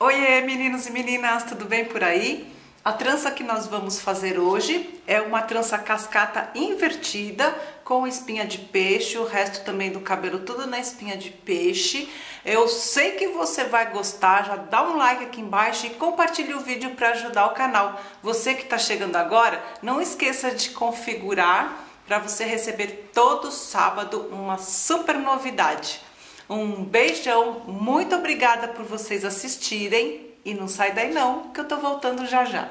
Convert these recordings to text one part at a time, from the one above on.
Oiê, meninos e meninas, tudo bem por aí? A trança que nós vamos fazer hoje é uma trança cascata invertida com espinha de peixe, o resto também do cabelo tudo na espinha de peixe. Eu sei que você vai gostar, já dá um like aqui embaixo e compartilhe o vídeo para ajudar o canal. Você que está chegando agora, não esqueça de configurar para você receber todo sábado uma super novidade. Um beijão, muito obrigada por vocês assistirem e não sai daí não, que eu tô voltando já já.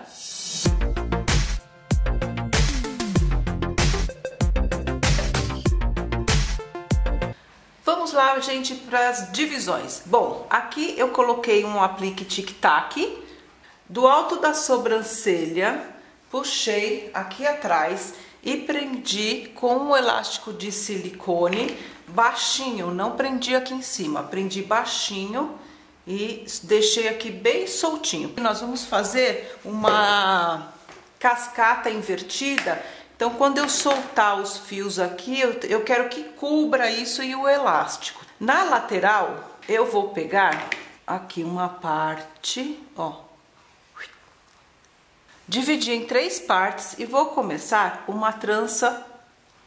Vamos lá, gente, para as divisões. Bom, aqui eu coloquei um aplique tic-tac. Do alto da sobrancelha, puxei aqui atrás e prendi com um elástico de silicone baixinho, não prendi aqui em cima, prendi baixinho e deixei aqui bem soltinho. Nós vamos fazer uma cascata invertida, então quando eu soltar os fios aqui, eu, eu quero que cubra isso e o elástico. Na lateral, eu vou pegar aqui uma parte, ó, dividir em três partes e vou começar uma trança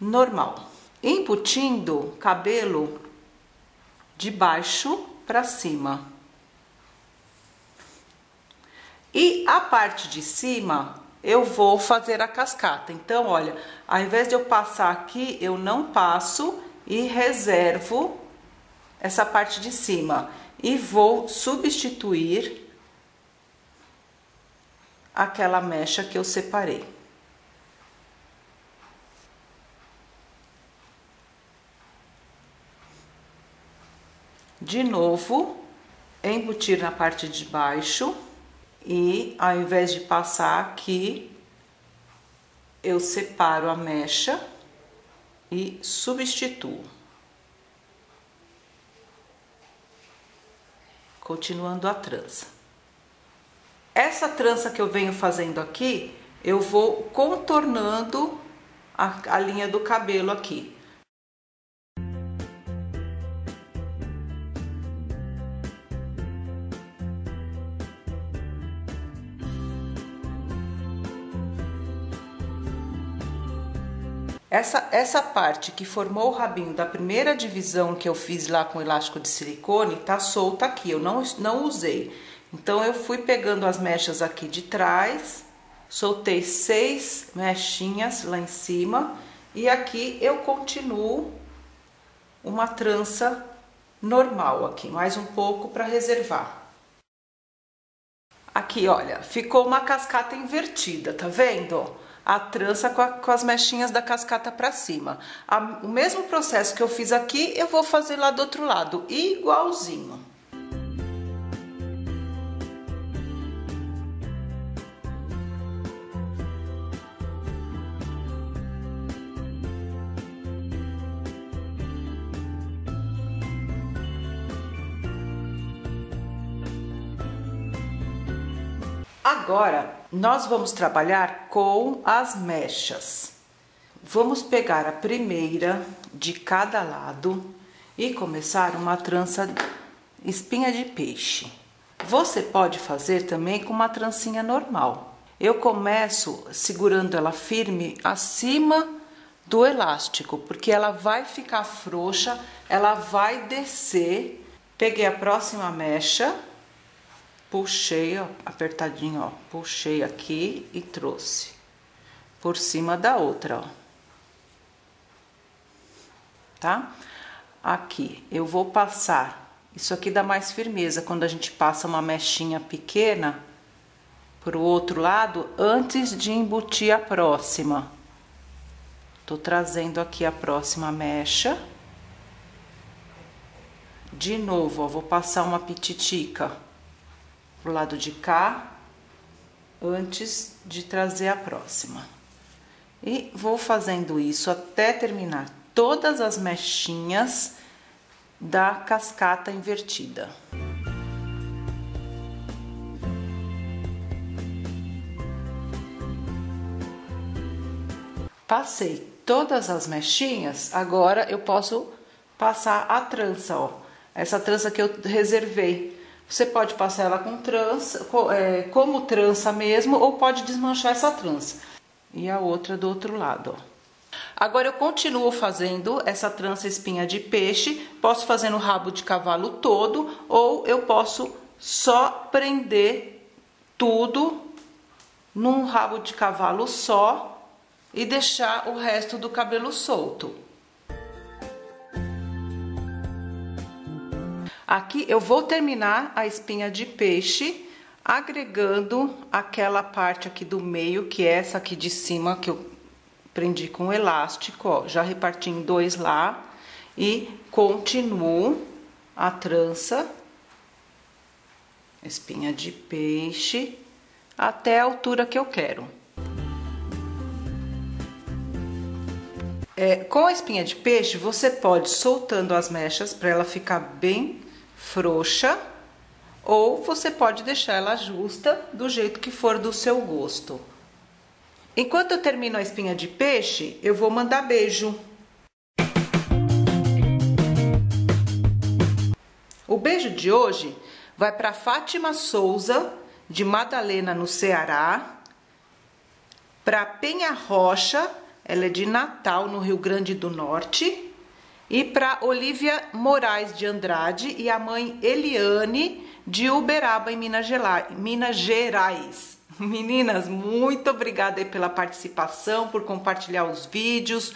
normal, embutindo cabelo de baixo para cima. E a parte de cima eu vou fazer a cascata. Então, olha, ao invés de eu passar aqui, eu não passo e reservo essa parte de cima. E vou substituir aquela mecha que eu separei. De novo, embutir na parte de baixo e ao invés de passar aqui, eu separo a mecha e substituo. Continuando a trança. Essa trança que eu venho fazendo aqui, eu vou contornando a, a linha do cabelo aqui. Essa, essa parte que formou o rabinho da primeira divisão que eu fiz lá com elástico de silicone tá solta aqui, eu não, não usei. Então eu fui pegando as mechas aqui de trás, soltei seis mechinhas lá em cima e aqui eu continuo uma trança normal aqui, mais um pouco para reservar. Aqui, olha, ficou uma cascata invertida, tá vendo? a trança com, a, com as mechinhas da cascata para cima. A, o mesmo processo que eu fiz aqui, eu vou fazer lá do outro lado, igualzinho. Agora, nós vamos trabalhar com as mechas. Vamos pegar a primeira de cada lado e começar uma trança espinha de peixe. Você pode fazer também com uma trancinha normal. Eu começo segurando ela firme acima do elástico, porque ela vai ficar frouxa, ela vai descer. Peguei a próxima mecha puxei, ó, apertadinho, ó, puxei aqui e trouxe por cima da outra, ó. Tá? Aqui, eu vou passar, isso aqui dá mais firmeza quando a gente passa uma mechinha pequena pro outro lado antes de embutir a próxima. Tô trazendo aqui a próxima mecha. De novo, ó, vou passar uma pititica pro lado de cá antes de trazer a próxima. E vou fazendo isso até terminar todas as mechinhas da cascata invertida. Passei todas as mechinhas, agora eu posso passar a trança, ó. Essa trança que eu reservei Você pode passar ela com trança, é, como trança mesmo, ou pode desmanchar essa trança. E a outra do outro lado, ó. Agora eu continuo fazendo essa trança espinha de peixe, posso fazer no rabo de cavalo todo, ou eu posso só prender tudo num rabo de cavalo só e deixar o resto do cabelo solto. Aqui eu vou terminar a espinha de peixe agregando aquela parte aqui do meio, que é essa aqui de cima que eu prendi com elástico, ó, já reparti em dois lá e continuo a trança, espinha de peixe, até a altura que eu quero. É, com a espinha de peixe, você pode soltando as mechas para ela ficar bem frouxa, ou você pode deixar ela justa do jeito que for do seu gosto. Enquanto eu termino a espinha de peixe, eu vou mandar beijo. O beijo de hoje vai para Fátima Souza, de Madalena, no Ceará, para Penha Rocha, ela é de Natal, no Rio Grande do Norte, e para Olivia Moraes de Andrade e a mãe Eliane de Uberaba, em Minas Gerais. Meninas, muito obrigada pela participação, por compartilhar os vídeos.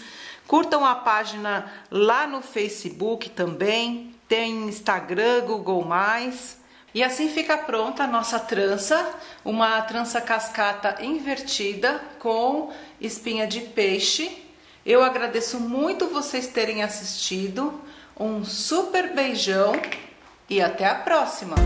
Curtam a página lá no Facebook também, tem Instagram, Google+. E assim fica pronta a nossa trança, uma trança cascata invertida com espinha de peixe eu agradeço muito vocês terem assistido. Um super beijão e até a próxima!